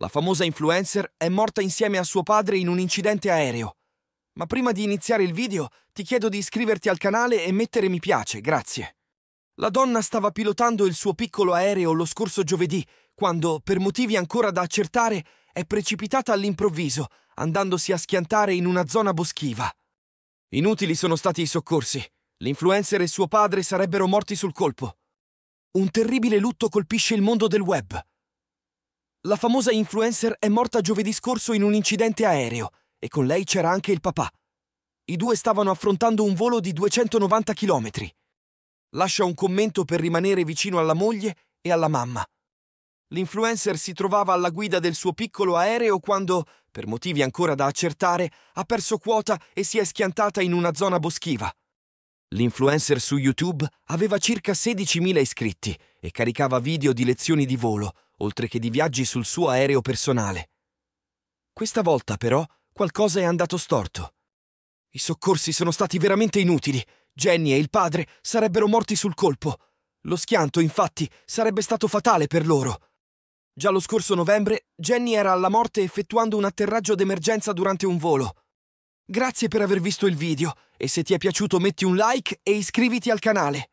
La famosa influencer è morta insieme a suo padre in un incidente aereo. Ma prima di iniziare il video ti chiedo di iscriverti al canale e mettere mi piace, grazie. La donna stava pilotando il suo piccolo aereo lo scorso giovedì, quando, per motivi ancora da accertare, è precipitata all'improvviso, andandosi a schiantare in una zona boschiva. Inutili sono stati i soccorsi. L'influencer e suo padre sarebbero morti sul colpo. Un terribile lutto colpisce il mondo del web. La famosa influencer è morta giovedì scorso in un incidente aereo e con lei c'era anche il papà. I due stavano affrontando un volo di 290 km. Lascia un commento per rimanere vicino alla moglie e alla mamma. L'influencer si trovava alla guida del suo piccolo aereo quando, per motivi ancora da accertare, ha perso quota e si è schiantata in una zona boschiva. L'influencer su YouTube aveva circa 16.000 iscritti e caricava video di lezioni di volo, oltre che di viaggi sul suo aereo personale. Questa volta, però, qualcosa è andato storto. I soccorsi sono stati veramente inutili. Jenny e il padre sarebbero morti sul colpo. Lo schianto, infatti, sarebbe stato fatale per loro. Già lo scorso novembre, Jenny era alla morte effettuando un atterraggio d'emergenza durante un volo. Grazie per aver visto il video e se ti è piaciuto metti un like e iscriviti al canale.